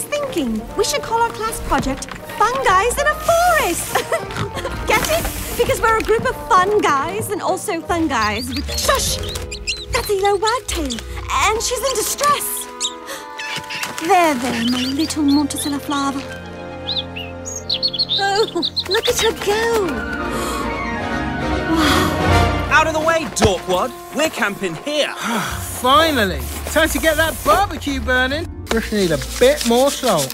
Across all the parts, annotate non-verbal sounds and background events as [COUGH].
was thinking we should call our class project Fun Guys in a Forest. [LAUGHS] Get it? Because we're a group of fun guys and also fun guys with. Shush! That's Elo Wagtail, and she's in distress. There, there, my little Motacilla flower. Oh, look at her go. Out of the way, Dorkwad. We're camping here. [SIGHS] Finally! Time to get that barbecue burning. Just need a bit more salt.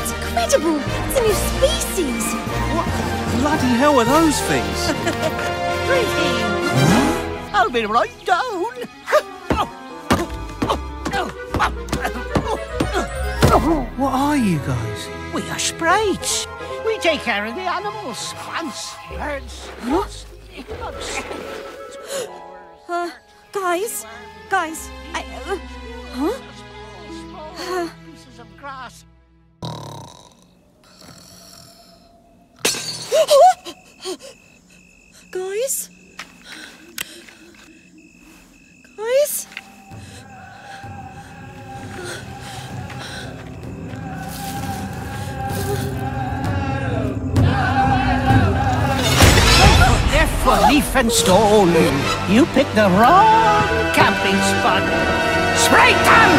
It's incredible. It's a new species. What bloody hell are those things? [LAUGHS] I'll be right down. What are you guys? We are sprites. We take care of the animals, plants, birds, nuts, bugs. Uh, guys, guys, I. Uh, huh? Small for leaf and stone. You picked the wrong camping spot. Sprite them!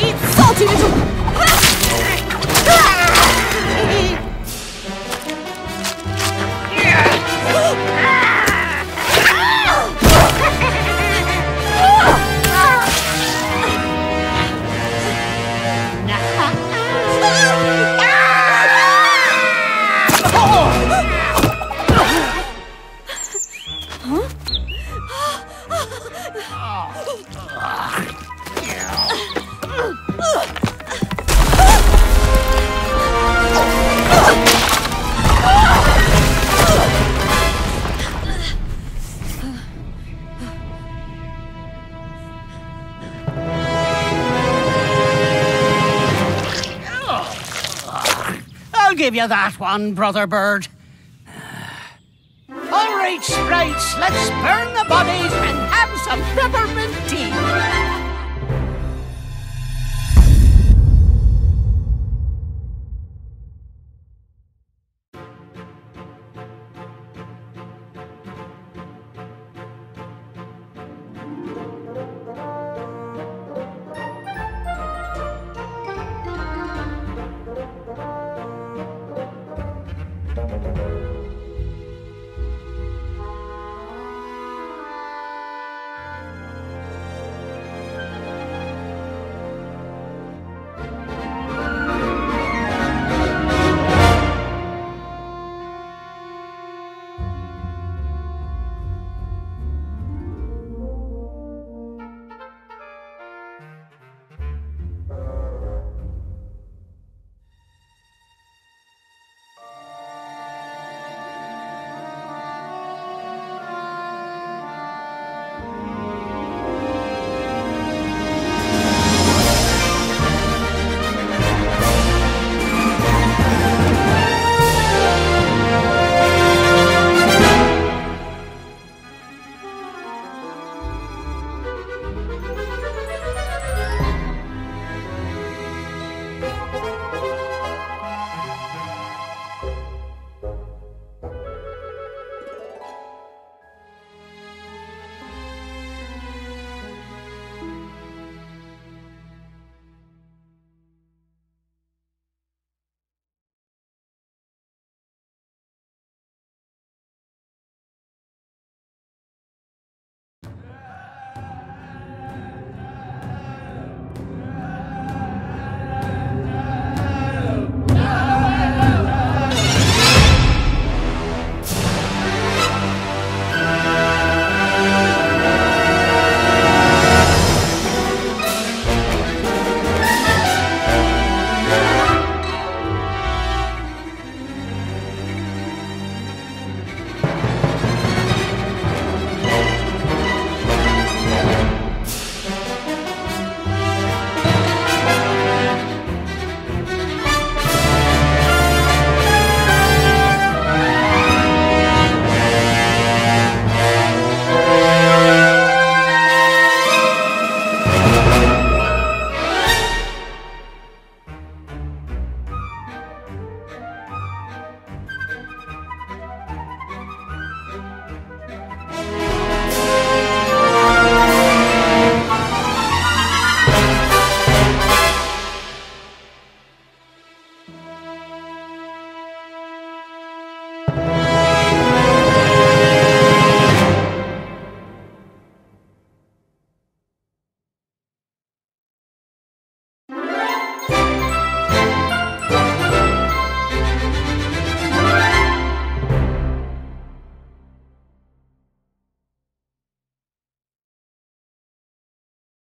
Eat salty little. Give you that one, Brother Bird. [SIGHS] All right, sprites, let's burn the bodies and have some peppermint tea.